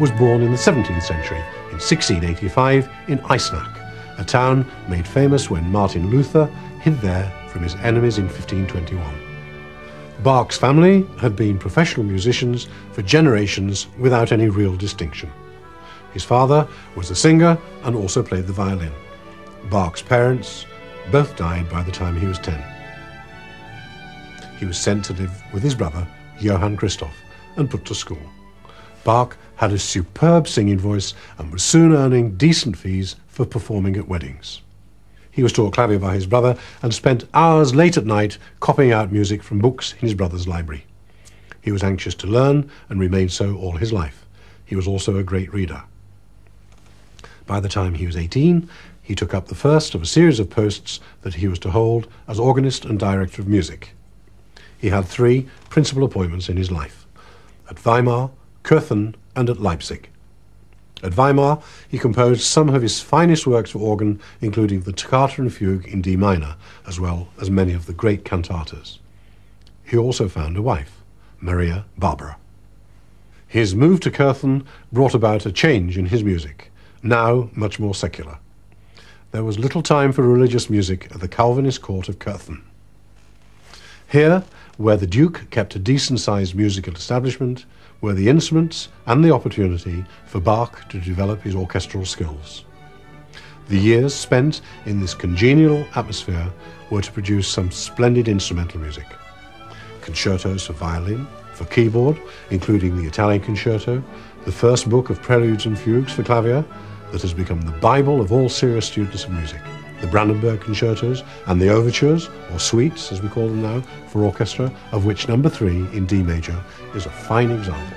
was born in the 17th century, in 1685, in Eisenach, a town made famous when Martin Luther hid there from his enemies in 1521. Bach's family had been professional musicians for generations without any real distinction. His father was a singer and also played the violin. Bach's parents both died by the time he was 10. He was sent to live with his brother, Johann Christoph, and put to school. Bach had a superb singing voice and was soon earning decent fees for performing at weddings. He was taught clavier by his brother and spent hours late at night copying out music from books in his brother's library. He was anxious to learn and remained so all his life. He was also a great reader. By the time he was 18, he took up the first of a series of posts that he was to hold as organist and director of music. He had three principal appointments in his life at Weimar, Köthen, and at Leipzig. At Weimar, he composed some of his finest works for organ, including the Toccata and Fugue in D minor, as well as many of the great cantatas. He also found a wife, Maria Barbara. His move to Köthen brought about a change in his music, now much more secular. There was little time for religious music at the Calvinist court of Köthen. Here, where the Duke kept a decent sized musical establishment, were the instruments and the opportunity for Bach to develop his orchestral skills. The years spent in this congenial atmosphere were to produce some splendid instrumental music. Concertos for violin, for keyboard, including the Italian Concerto, the first book of preludes and fugues for clavier that has become the Bible of all serious students of music, the Brandenburg Concertos and the overtures, or suites as we call them now, for orchestra, of which number three in D major is a fine example.